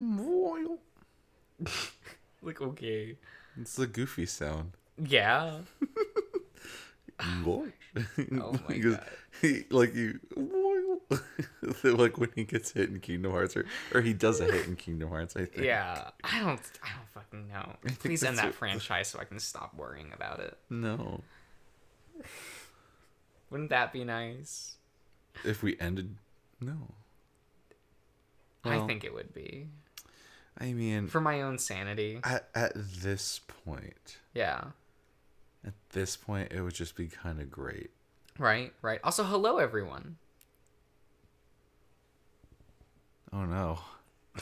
like okay. It's the goofy sound. Yeah. Boy. Oh my Because God. He, like you, like when he gets hit in Kingdom Hearts, or, or he does a hit in Kingdom Hearts. I think. Yeah. I don't I don't fucking know. Please end that what- franchise so I can stop worrying about it. No. Wouldn't that be nice? If we ended, no. I think it would be. I mean, For my own sanity. at at this point, Yeah. at this point, it would just be kind of great. Right, right. Also, hello everyone. Oh no.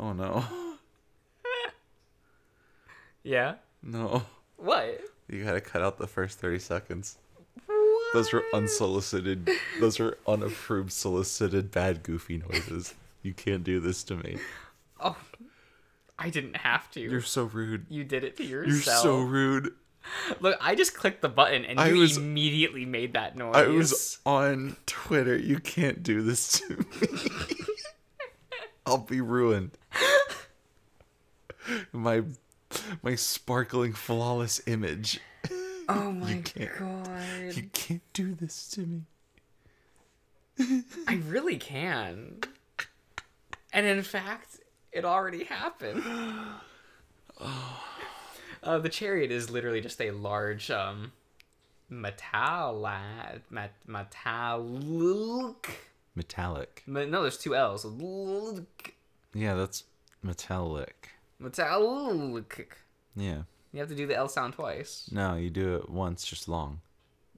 oh no. Yeah. No. What? You gotta cut out the first 30 seconds. What? Those were unsolicited, those are unapproved, solicited, bad, goofy noises. You can't do this to me. Oh, I didn't have to. You're so rude. you did it to yourself. You're so rude. Look, I just clicked the button and I you was- immediately made that noise. I was on Twitter. You can't do this to me. I'll be ruined. My my sparkling flawless image. Oh my can't- god. You can't do this to me. I really can. And in fact, it already happened. Uh, the chariot is literally just a large um metalla met, metallic. Metallic. Me- No, there's two L's. Yeah, that's metallic. Metallic. Yeah. You have to do the L sound twice. No, you do it once, just long.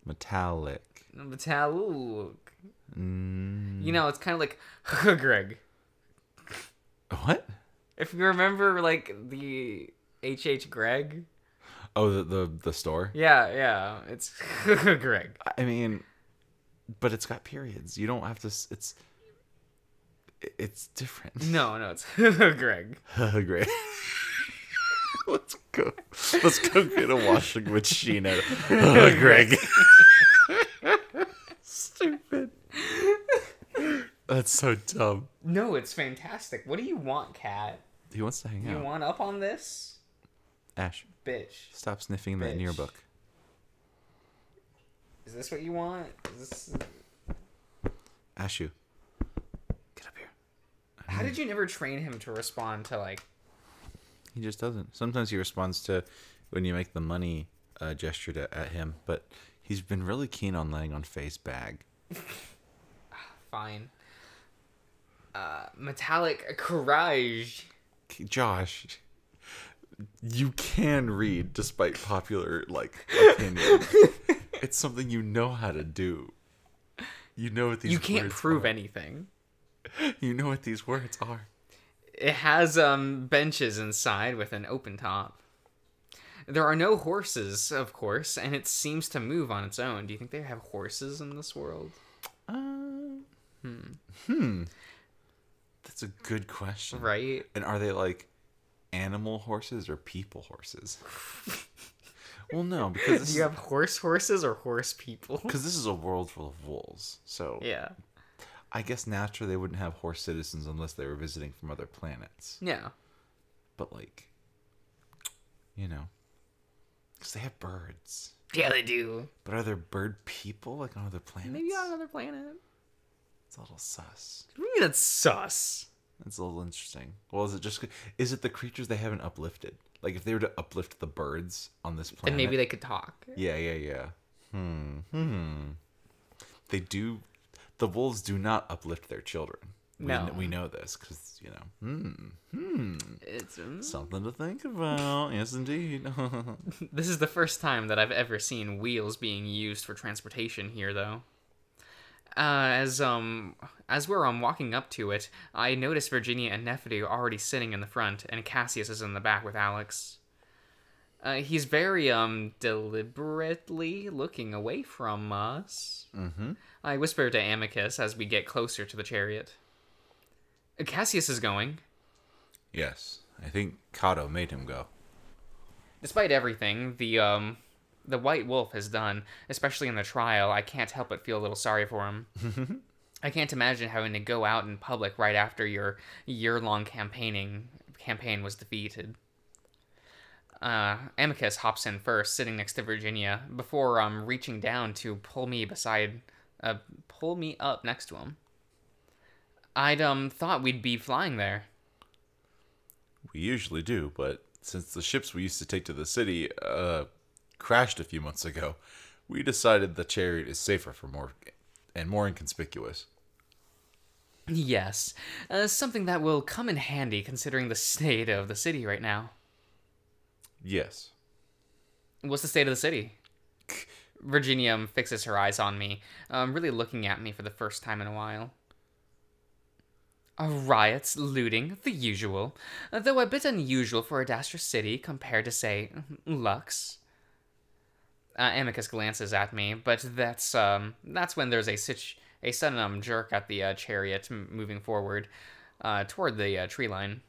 Metallic. Metallic. Mm, You know, it's kind of like Greg. What? If you remember, like the H H Greg. Oh, the the, the store. Yeah, yeah, it's Greg. I mean, but it's got periods. You don't have to. It's it's different. No, no, it's Greg. Greg. Let's go. Let's go get a washing machine. At, Greg. Stupid. That's so dumb. No, it's fantastic. What do you want, cat? He wants to hang You out. You want up on this, Ash, bitch? stop sniffing that Bitch. yearbook. Is this what you want? Is this... Ashu, get up here. How did you never train him to respond to like? He just doesn't. Sometimes he responds to when you make the money uh, gesture to, at him, but he's been really keen on laying on face bag. Fine. Uh, metallic courage. Josh, you can read despite popular like opinion. it's something you know how to do. You know what these You can't words prove are. anything. You know what these words are. It has um benches inside with an open top. There are no horses, of course, and it seems to move on its own. Do you think they have horses in this world? Uh, hmm. That's a good question. Right? And are they like animal horses or people horses? well, no, because Do you have horse horses or horse people? because this is a world full of wolves. So Yeah. I guess naturally they wouldn't have horse citizens unless they were visiting from other planets. Yeah. But like, you know, because they have birds. Yeah, they do. But are there bird people like on other planets? Maybe on another planet. It's a little sus. What do you mean that's sus? It's a little interesting. Well, is it just is it the creatures they haven't uplifted? Like if they were to uplift the birds on this planet, Then maybe they could talk. Yeah, yeah, yeah. Hmm. Hmm. They do. The wolves do not uplift their children. We, No. kn- we know this because you know. Hmm. Hmm. It's um, Something to think about. Yes, indeed. This is the first time that I've ever seen wheels being used for transportation here, though. Uh, as um as we're um walking up to it, I notice Virginia and Nefertiti are already sitting in the front, and Cassius is in the back with Alex. Uh, he's very um deliberately looking away from us. mm-hmm. I whisper to Amicus as we get closer to the chariot. Cassius is going. Yes, I think Kato made him go. Despite everything, the um the White Wolf has done, especially in the trial, I can't help but feel a little sorry for him. I can't imagine having to go out in public right after your year-long campaigning campaign was defeated. Uh, Amicus hops in first, sitting next to Virginia, before um reaching down to pull me beside, uh, pull me up next to him. I'd um thought we'd be flying there. We usually do, but since the ships we used to take to the city uh crashed a few months ago, we decided the chariot is safer for more and more inconspicuous. Yes, uh, something that will come in handy considering the state of the city right now. Yes. What's the state of the city? Virginia um, fixes her eyes on me, um, really looking at me for the first time in a while. Uh, riots, looting, the usual, uh, though a bit unusual for Adastra city compared to, say, Lux. Uh, Amicus glances at me, but that's um, that's when there's a situ- a sudden um, jerk at the uh, chariot m- moving forward uh, toward the uh, tree line.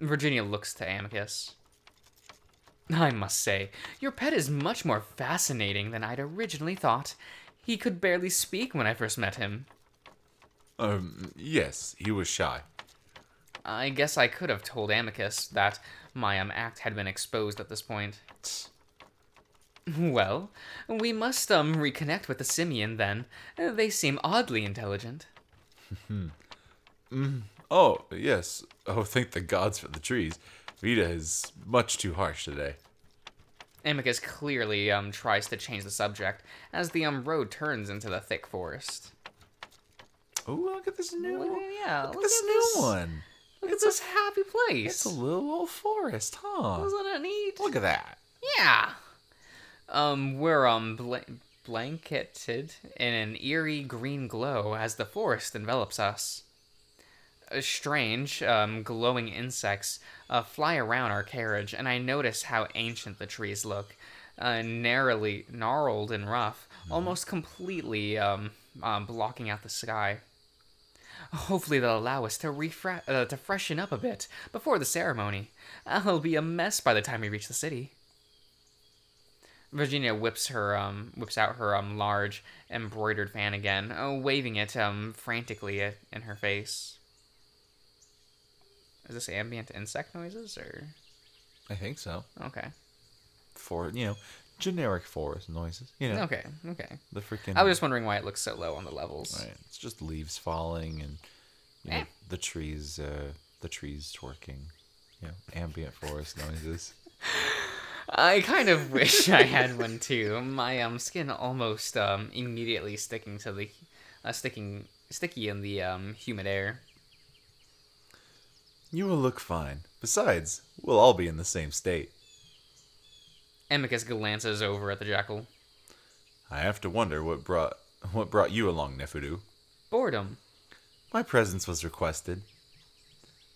Virginia looks to Amicus. I must say, your pet is much more fascinating than I'd originally thought. He could barely speak when I first met him. Um yes, he was shy. I guess I could have told Amicus that my um, act had been exposed at this point. Well, we must um reconnect with the simian then. They seem oddly intelligent. Oh, yes. Oh, thank the gods for the trees. Vita is much too harsh today. Amicus clearly um tries to change the subject as the um road turns into the thick forest. Oh, look at this new Look at- yeah, look at this at new this. one. Look at this happy place. It's a little old forest, huh? Isn't it neat? Look at that. Yeah. Um, we're um bla- blanketed in an eerie green glow as the forest envelops us. Uh, strange, um, glowing insects uh, fly around our carriage, and I notice how ancient the trees look, uh, narrowly gnarled and rough, almost completely um, um, blocking out the sky. Hopefully they'll allow us to refre- uh, to freshen up a bit before the ceremony. I'll be a mess by the time we reach the city. Virginia whips her um whips out her um large embroidered fan again, uh, waving it um frantically in her face. Is this ambient insect noises or I think so. okay? For you know, generic forest noises. You know, Okay, okay. the freaking. I was just wondering why it looks so low on the levels. Right. It's just leaves falling and you know, Eh. the trees. Uh, the trees twerking. You know, ambient forest noises. I kind of wish I had one too. My um skin almost um immediately sticking to the uh, sticking sticky in the um humid air. You will look fine. Besides, we'll all be in the same state. Amicus glances over at the jackal. I have to wonder what brought what brought you along, Nefudu. Boredom. My presence was requested.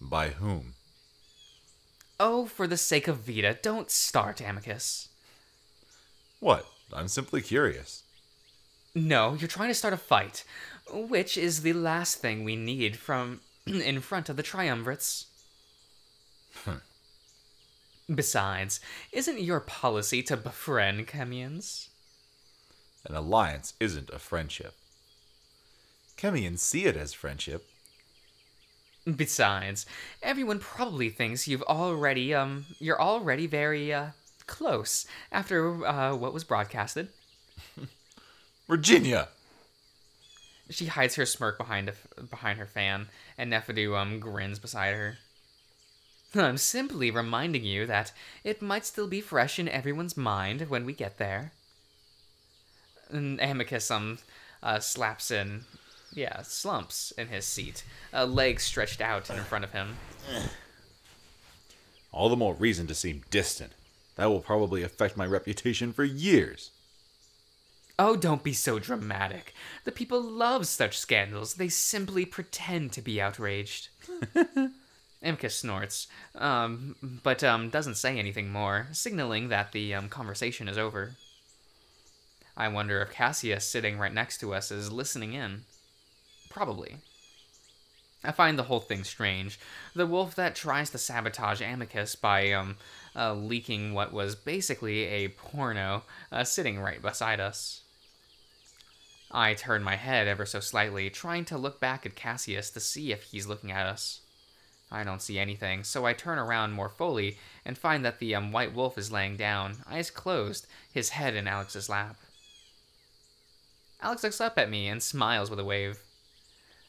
By whom? Oh, for the sake of Vita, don't start, Amicus. What? I'm simply curious. No, you're trying to start a fight, which is the last thing we need from in front of the triumvirates. Besides, isn't your policy to befriend Simians? An alliance isn't a friendship. Simians see it as friendship. Besides, everyone probably thinks you've already um you're already very uh close after uh what was broadcasted. Virginia! She hides her smirk behind a, behind her fan, and Nefidu um grins beside her. I'm simply reminding you that it might still be fresh in everyone's mind when we get there. And Amicus um uh, slaps in, yeah, slumps in his seat, a leg stretched out in front of him. All the more reason to seem distant. That will probably affect my reputation for years. Oh, don't be so dramatic. The people love such scandals. They simply pretend to be outraged. Amicus snorts, um, but um, doesn't say anything more, signaling that the um, conversation is over. I wonder if Cassius, sitting right next to us, is listening in. Probably. I find the whole thing strange. The wolf that tries to sabotage Amicus by um, uh, leaking what was basically a porno uh, sitting right beside us. I turn my head ever so slightly, trying to look back at Cassius to see if he's looking at us. I don't see anything, so I turn around more fully and find that the um, white wolf is laying down, eyes closed, his head in Alex's lap. Alex looks up at me and smiles with a wave.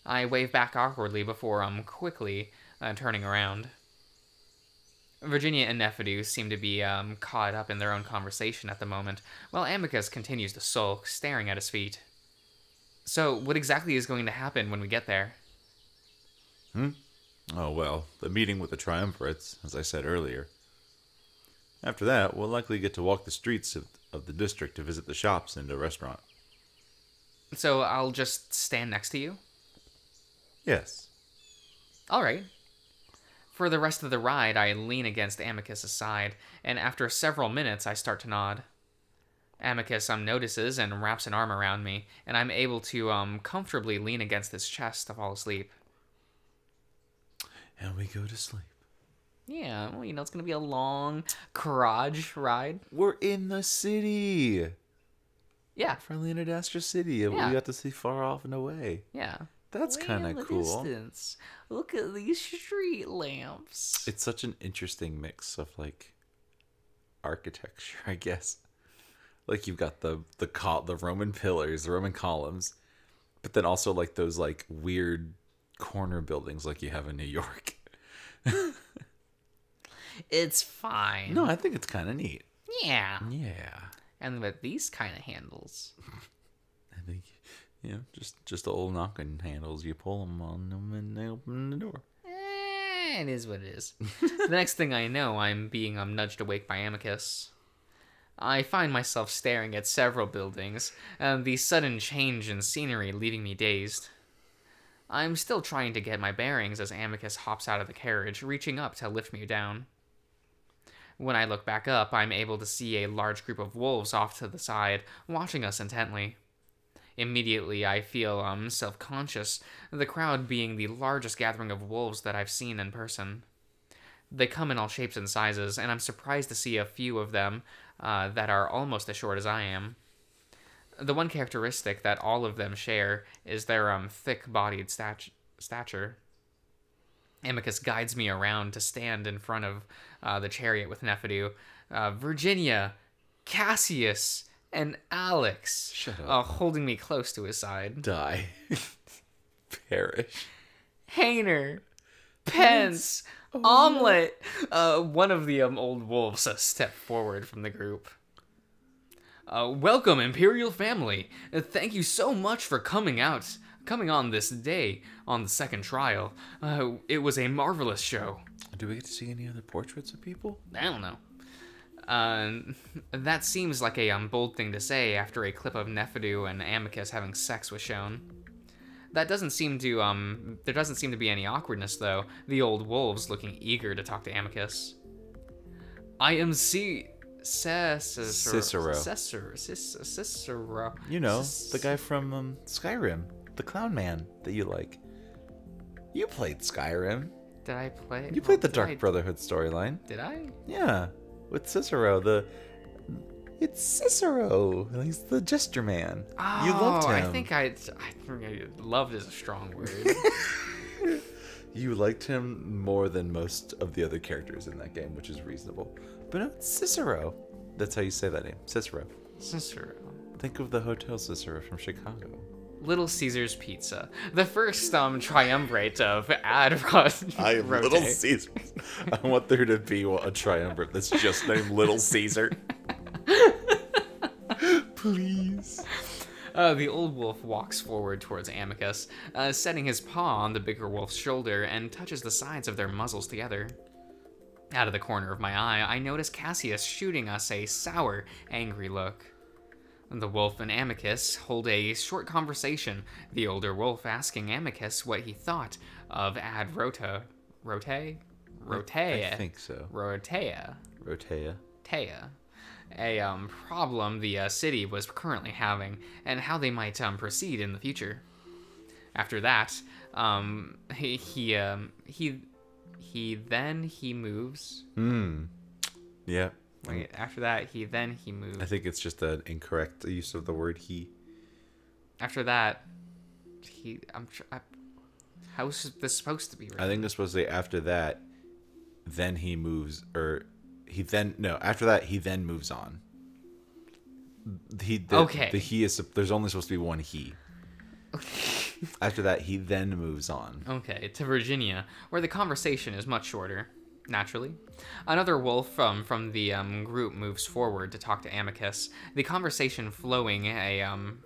I wave back awkwardly before um quickly uh, turning around. Virginia and Nephidu seem to be um, caught up in their own conversation at the moment, while Amicus continues to sulk, staring at his feet. So, what exactly is going to happen when we get there? Hmm? Oh, well, the meeting with the triumvirates, as I said earlier. After that, we'll likely get to walk the streets of, of the district to visit the shops and a restaurant. So, I'll just stand next to you? Yes. All right. For the rest of the ride, I lean against Amicus's side, and after several minutes, I start to nod. Amicus um notices and wraps an arm around me, and I'm able to um comfortably lean against his chest to fall asleep. And we go to sleep. Yeah, well, you know, it's gonna be a long garage ride. We're in the city. Yeah, Friendly Interdaster City. and Yeah. We got to see far off and away. yeah. That's kind of cool. distance. Look at these street lamps. It's such an interesting mix of like architecture, I guess. Like you've got the the col- the Roman pillars, the Roman columns, but then also like those like weird corner buildings like you have in New York. It's fine. No, I think it's kind of neat. Yeah. Yeah. And with these kind of handles. You know, just just the old knocking handles. You pull them on them and they open the door. Eh, it is what it is. the next thing I know, I'm being um, nudged awake by Amicus. I find myself staring at several buildings, and the sudden change in scenery leaving me dazed. I'm still trying to get my bearings as Amicus hops out of the carriage, reaching up to lift me down. When I look back up, I'm able to see a large group of wolves off to the side, watching us intently. Immediately, I feel um self-conscious, the crowd being the largest gathering of wolves that I've seen in person. They come in all shapes and sizes, and I'm surprised to see a few of them uh, that are almost as short as I am. The one characteristic that all of them share is their um thick-bodied stat- stature. Amicus guides me around to stand in front of uh, the chariot with Nephidu. Uh, Virginia, Cassius, and Alex, Shut up. uh, holding me close to his side. Die. Perish. Hayner, Pence, Omelet. Uh, one of the um, old wolves uh, stepped forward from the group. Uh, welcome, Imperial family. Uh, thank you so much for coming out, coming on this day on the second trial. Uh, it was a marvelous show. Do we get to see any other portraits of people? I don't know. Uh, that seems like a um, bold thing to say after a clip of Nephidu and Amicus having sex was shown. That doesn't seem to um. There doesn't seem to be any awkwardness though. The old wolves looking eager to talk to Amicus. I am C. Cicero. Cicero. Cicero. Cic- You know, the guy from um, Skyrim, the clown man that you like. You played Skyrim. Did I play? You played the Dark Brotherhood storyline. Did I? Yeah, with Cicero. The it's Cicero. He's the jester man. Oh, you loved oh, him. I think I. I think I loved is a strong word. you liked him more than most of the other characters in that game, which is reasonable. But no, it's Cicero. That's how you say that name, Cicero. Cicero. Think of the Hotel Cicero from Chicago. Little Caesar's Pizza, the first um triumvirate of Ad Rod. I. Little Caesars. I want there to be a triumvirate that's just named Little Caesar. Please. Uh, the old wolf walks forward towards Amicus, uh, setting his paw on the bigger wolf's shoulder and touches the sides of their muzzles together. Out of the corner of my eye, I notice Cassius shooting us a sour, angry look. The wolf and Amicus hold a short conversation, the older wolf asking Amicus what he thought of Ad Rota. Rote? Rotea. I think so. Rotea. Rotea. Taya, a um, problem the uh, city was currently having, and how they might um, proceed in the future. After that, um, he he um, he he then he moves. Hmm. Yeah. Wait, after that, he then he moves. I think it's just an incorrect use of the word he. after that, he. I'm. tr- I, how's this supposed to be? I think it's supposed to say after that, then he moves, or he then no. After that, he then moves on. He the, Okay. The he is there's only supposed to be one he. after that, he then moves on. Okay, to Virginia, where the conversation is much shorter. Naturally, another wolf um, from the um, group moves forward to talk to Amicus. The conversation flowing a um,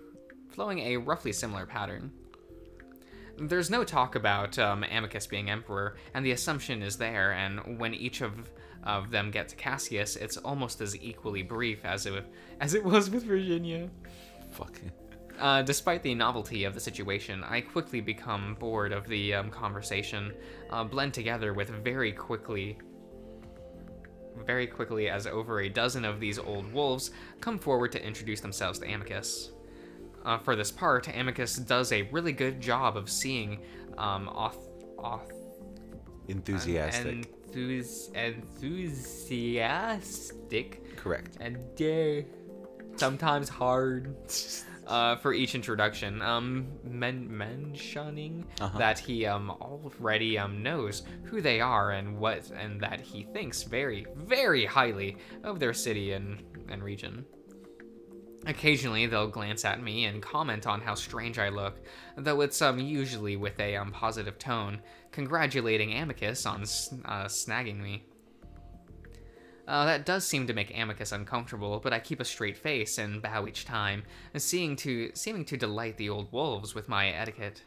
flowing a roughly similar pattern. There's no talk about um, Amicus being emperor, and the assumption is there. And when each of of them get to Cassius, it's almost as equally brief as it as it was with Virginia. Fuck. Uh, despite the novelty of the situation, I quickly become bored of the um, conversation, uh, blend together with very quickly, very quickly as over a dozen of these old wolves come forward to introduce themselves to Amicus. Uh, for this part, Amicus does a really good job of seeing um, auth- auth- Enthusiastic. enthus- enthusiastic Correct. and uh, sometimes hard uh, for each introduction. Um, men- mentioning Uh-huh. that he um already um knows who they are and what, and that he thinks very, very highly of their city and and region. Occasionally, they'll glance at me and comment on how strange I look, though it's um usually with a um positive tone, congratulating Amicus on s- uh, snagging me. Uh, that does seem to make Amicus uncomfortable, but I keep a straight face and bow each time, seeing to seeming to delight the old wolves with my etiquette.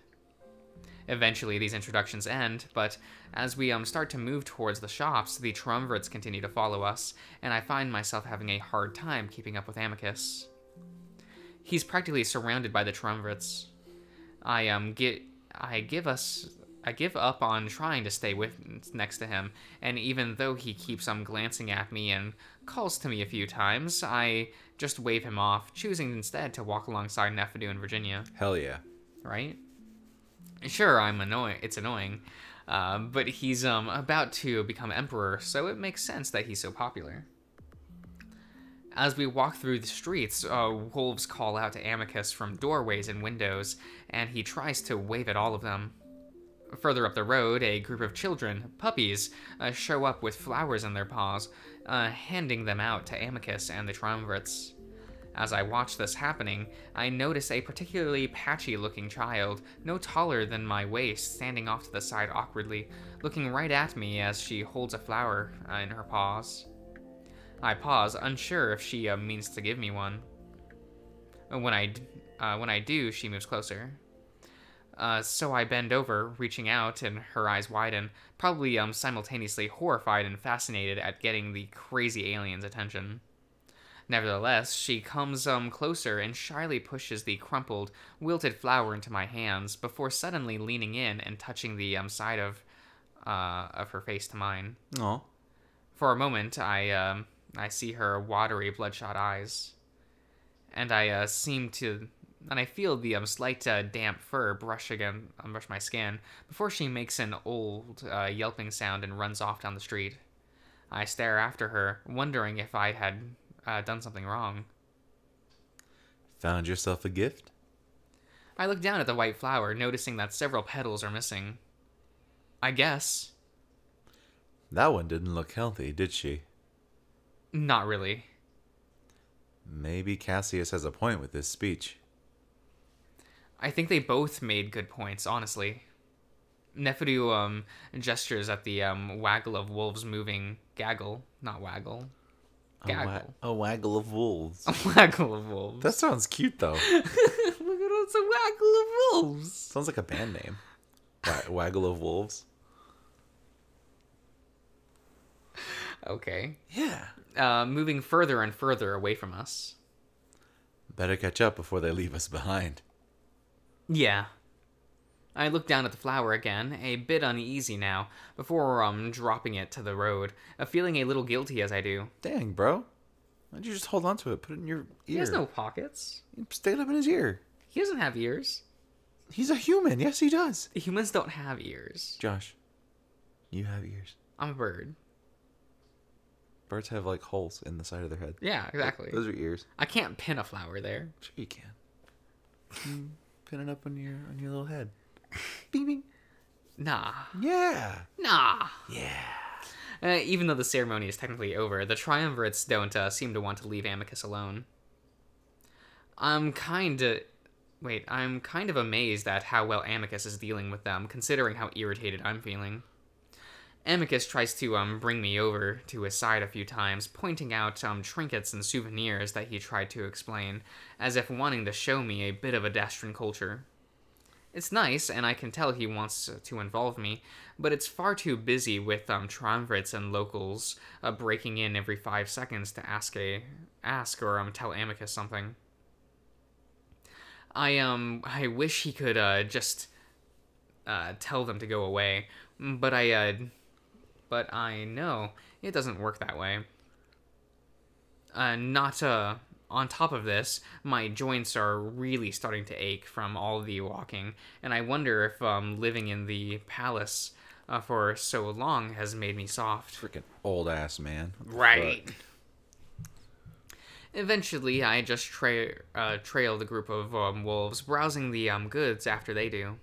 Eventually, these introductions end, but as we um start to move towards the shops, the triumvirates continue to follow us, and I find myself having a hard time keeping up with Amicus. He's practically surrounded by the triumvirates. I um get I give us I give up on trying to stay with next to him, and even though he keeps on glancing at me and calls to me a few times, I just wave him off, choosing instead to walk alongside Nephidu and Virginia. Hell yeah. Right? Sure, I'm annoying. It's annoying, um, but he's um about to become emperor, so it makes sense that he's so popular. As we walk through the streets, uh, wolves call out to Amicus from doorways and windows, and he tries to wave at all of them. Further up the road, a group of children, puppies, uh, show up with flowers in their paws, uh, handing them out to Amicus and the triumvirates. As I watch this happening, I notice a particularly patchy looking child, no taller than my waist, standing off to the side awkwardly, looking right at me as she holds a flower uh, in her paws. I pause, unsure if she uh, means to give me one. When I, uh, when I do, she moves closer. Uh, so I bend over, reaching out, and her eyes widen, probably um, simultaneously horrified and fascinated at getting the crazy alien's attention. Nevertheless, she comes um closer and shyly pushes the crumpled, wilted flower into my hands before suddenly leaning in and touching the um side of uh of her face to mine. Oh. For a moment, I um I see her watery, bloodshot eyes, and I uh, seem to, and I feel the um, slight uh, damp fur brush again, um, brush my skin before she makes an old uh, yelping sound and runs off down the street. I stare after her, wondering if I had uh, done something wrong. Found yourself a gift? I look down at the white flower, noticing that several petals are missing. I guess. That one didn't look healthy, did she? Not really. Maybe Cassius has a point with this speech. I think they both made good points, honestly. Nephidu um, gestures at the um, waggle of wolves moving gaggle, not waggle. A, wa- Gaggle. a waggle of wolves. A waggle of wolves. that sounds cute, though. Look at it's a waggle of wolves. sounds like a band name. Wa- waggle of wolves. Okay. Yeah. Uh, moving further and further away from us. Better catch up before they leave us behind. Yeah. I look down at the flower again, a bit uneasy now, before um dropping it to the road, feeling a little guilty as I do. Dang, bro. Why'd you just hold on to it? Put it in your ear. He has no pockets. Stay it up in his ear. He doesn't have ears. He's a human. Yes, he does. Humans don't have ears. Josh, you have ears. I'm a bird. Birds have like holes in the side of their head. Yeah, exactly. Those are ears. I can't pin a flower there. Sure, you can. Pin it up on your on your little head. Bing bing. Nah. Yeah. Nah. Yeah. Uh, even though the ceremony is technically over, the triumvirates don't uh, seem to want to leave Amicus alone. I'm kind of. Wait, I'm kind of amazed at how well Amicus is dealing with them, considering how irritated I'm feeling. Amicus tries to um, bring me over to his side a few times, pointing out um, trinkets and souvenirs that he tried to explain, as if wanting to show me a bit of Adastran culture. It's nice, and I can tell he wants to involve me, but it's far too busy with um, triumvirates and locals uh, breaking in every five seconds to ask a ask or um, tell Amicus something. I um I wish he could uh, just uh, tell them to go away, but I uh, but I know it doesn't work that way. Uh, not uh, on top of this, my joints are really starting to ache from all the walking, and I wonder if um, living in the palace uh, for so long has made me soft. Freaking old ass man. Right. fuck? Eventually, I just tra- uh, trail the group of um, wolves, browsing the um, goods after they do.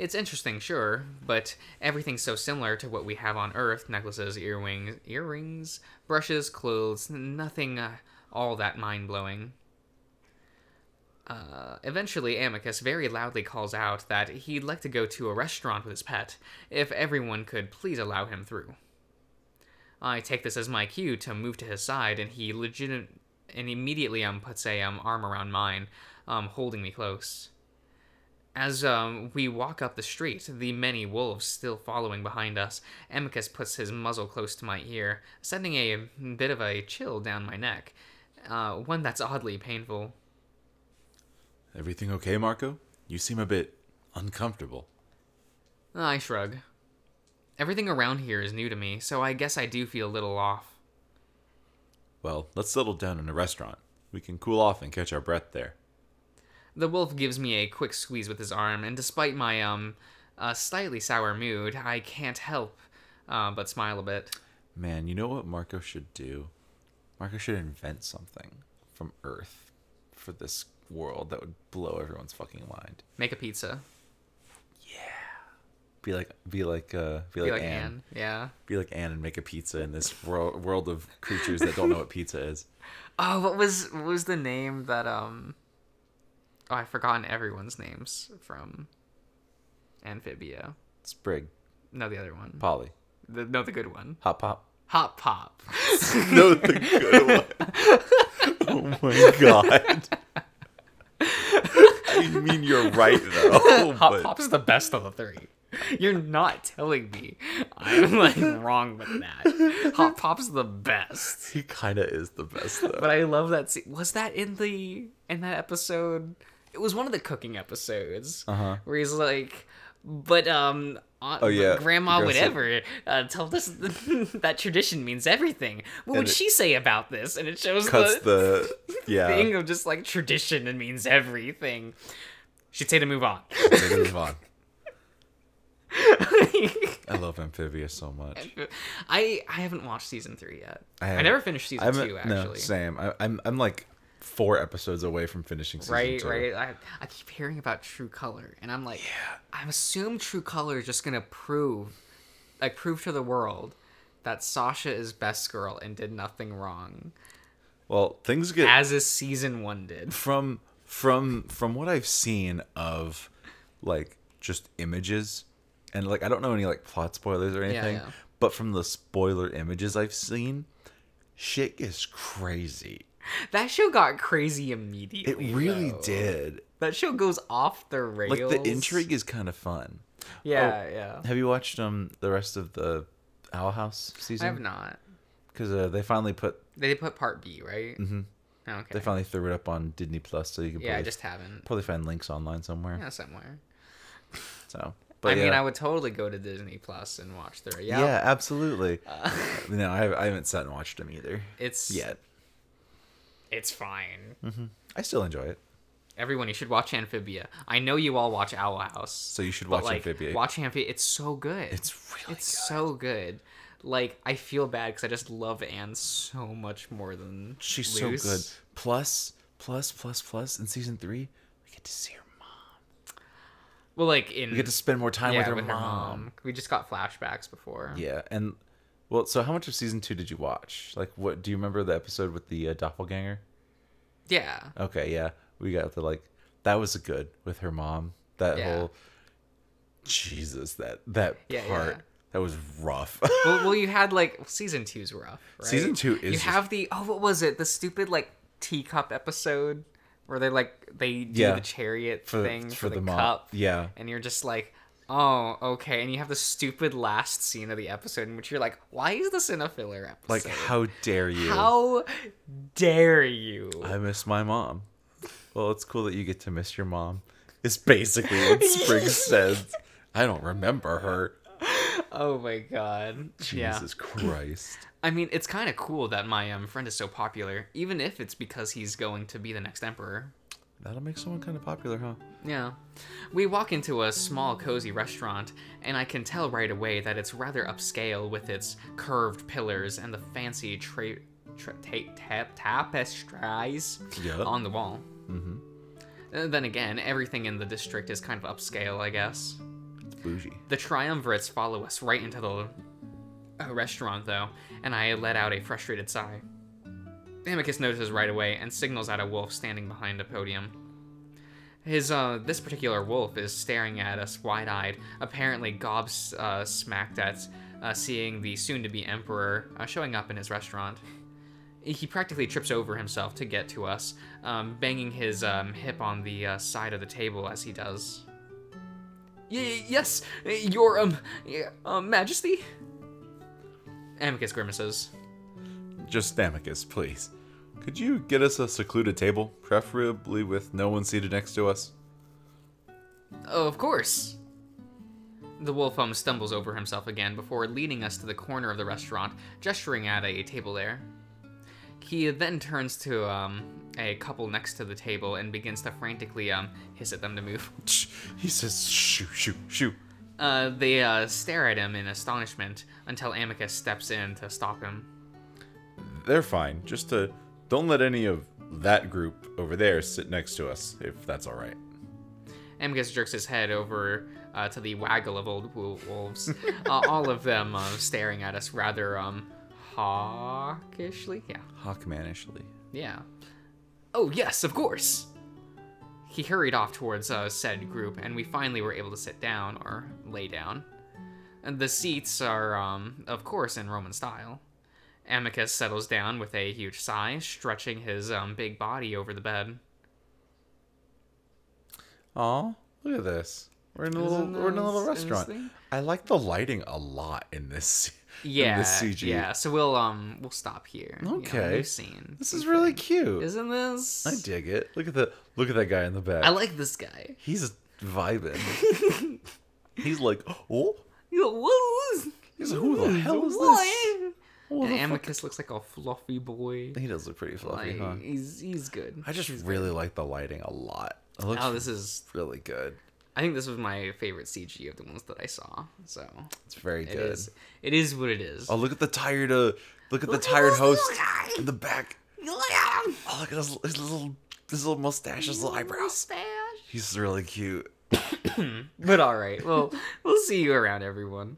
It's interesting, sure, but everything's so similar to what we have on Earth necklaces, earrings, earrings, brushes, clothes, nothing uh, all that mind blowing. Uh, eventually, Amicus very loudly calls out that he'd like to go to a restaurant with his pet, if everyone could please allow him through. I take this as my cue to move to his side, and he legit and immediately um puts a um arm around mine, um holding me close. As um we walk up the street, the many wolves still following behind us, Amicus puts his muzzle close to my ear, sending a bit of a chill down my neck, uh, one that's oddly painful. Everything okay, Marco? You seem a bit uncomfortable. I shrug. Everything around here is new to me, so I guess I do feel a little off. Well, let's settle down in a restaurant. We can cool off and catch our breath there. The wolf gives me a quick squeeze with his arm, and despite my um uh, slightly sour mood, I can't help uh, but smile a bit. Man, you know what Marco should do? Marco should invent something from Earth for this world that would blow everyone's fucking mind. Make a pizza. Yeah. Be like, be like, uh, be, Be like, like Anne. Anne. Yeah. Be like Anne and make a pizza in this world world of creatures that don't know what pizza is. Oh, what was what was the name that um? Oh, I've forgotten everyone's names from Amphibia. Sprig, No, the other one. Polly, The, no, the good one. Hop Pop. Hop Pop. no, the good one. oh my god. I mean, you're right though. Oh, Hot but Pop's the best of the three. You're not telling me I'm like wrong with that. Hop Pop's the best. he kind of is the best though. But I love that scene. Was that in the in that episode? It was one of the cooking episodes Uh-huh. where he's like, but um, aunt, Oh, yeah. Grandma whatever, uh, told us that tradition means everything. What And would she say about this? And it shows Cuts the, the yeah. thing of just like tradition and means everything. She'd say to move on. Let's move on. I love Amphibia so much. I I haven't watched season three yet. I I, never finished season two no actually. same. I, I'm I'm like four episodes away from finishing season right, two. right. I, I keep hearing about True Color, and I'm like, I assume True Color is just gonna prove, like, prove to the world that Sasha is best girl and did nothing wrong, Well, things get as is season one did. from from from what I've seen of like just images and like I don't know any like plot spoilers or anything, yeah. but from the spoiler images I've seen, shit is crazy. That show got crazy immediately. It really though. did. That show goes off the rails. Like the intrigue is kind of fun. Yeah, yeah. Have you watched um the rest of the Owl House season? I have not. Because uh, they finally put They put part B, right? Mm-hmm. Okay. they finally threw it up on Disney Plus, so you can yeah, I probably, just haven't. probably find links online somewhere. Yeah, somewhere. So, but I mean, yeah. I would totally go to Disney Plus and watch the. yeah, Yeah, absolutely. no, I, I haven't sat and watched them either it's yet. It's fine. Mm-hmm. I still enjoy it. Everyone, you should watch Amphibia. I know you all watch Owl House. So you should watch like, Amphibia. Watch Amphibia. It's so good. It's really it's so good. Like I feel bad because I just love Anne so much more than She's Luce. so good. Plus, plus, plus, plus. In season three, we get to see her mom. Well, like in We get to spend more time yeah, with her mom. We just got flashbacks before. Yeah, and well, so how much of season two did you watch? Like, what do you remember the episode with the uh, doppelganger? Yeah. Okay, yeah, we got the like that was good with her mom. That Yeah. whole Jesus, that that Yeah, part yeah. that was rough. well, well, you had like season two's rough. Right? Season two is You just- have the oh, what was it? The stupid like teacup episode where they like they do Yeah. the chariot for thing for, for the, mom. cup, Yeah, and you're just like, oh, okay. And you have the stupid last scene of the episode in which you're like, why is this in a filler episode? like how dare you? How dare you? I miss my mom. Well, it's cool that you get to miss your mom. It's basically what Sprig says. I don't remember her. Oh my god. Yeah. Jesus Christ. I mean, it's kind of cool that my um, friend is so popular, even if it's because he's going to be the next emperor. That'll make someone kind of popular, huh? Yeah. We walk into a small, cozy restaurant, and I can tell right away that it's rather upscale with its curved pillars and the fancy tra- tra- ta- ta- tapestries Yeah. on the wall. Mm-hmm. then again, everything in the district is kind of upscale, I guess. It's bougie. The triumvirates follow us right into the uh, restaurant, though, and I let out a frustrated sigh. Amicus notices right away and signals at a wolf standing behind a podium. His uh, this particular wolf is staring at us wide-eyed, apparently gobs uh, smacked at uh, seeing the soon-to-be emperor uh, showing up in his restaurant. He practically trips over himself to get to us, um, banging his um, hip on the uh, side of the table as he does. Y- yes, your um, uh, Majesty. Amicus grimaces. Just Amicus, please. Could you get us a secluded table, preferably with no one seated next to us? Oh, of course. The wolf um stumbles over himself again before leading us to the corner of the restaurant, gesturing at a table there. He then turns to um a couple next to the table and begins to frantically um hiss at them to move. He says, shoo, shoo, shoo. Uh, they uh, stare at him in astonishment until Amicus steps in to stop him. They're fine. Just to don't let any of that group over there sit next to us, if that's all right. Amicus jerks his head over uh, to the waggle of old wolves, uh, all of them uh, staring at us rather um hawkishly. Yeah, Hawkmanishly. yeah. Oh yes, of course. He hurried off towards uh, said group, and we finally were able to sit down or lay down. And the seats are, um, of course, in Roman style. Amicus settles down with a huge sigh, stretching his um, big body over the bed. Aw, look at this. We're in a little, Isn't we're in a little restaurant. I like the lighting a lot in this. Yeah, in this CG. yeah. So we'll um we'll stop here. You know, Okay. scene. This new is really cute. Isn't this? I dig it. Look at the look at that guy in the back. I like this guy. He's vibing. He's like, oh, Yo, what is- He's like, who the hell is this? And the fuck? Amicus looks like a fluffy boy. He does look pretty fluffy, Like, huh? he's he's good. I just He's really like the lighting a lot. It Oh, this is. really good. I think this was my favorite CG of the ones that I saw. So It's very it good. is. It is what it is. Oh, look at the tired uh, look at the Look at tired this host guy. in the back. Look at him. Oh, look at his, his little his little mustache, his little eyebrows. Mustache. He's really cute. But all right. Well, we'll see you around, everyone.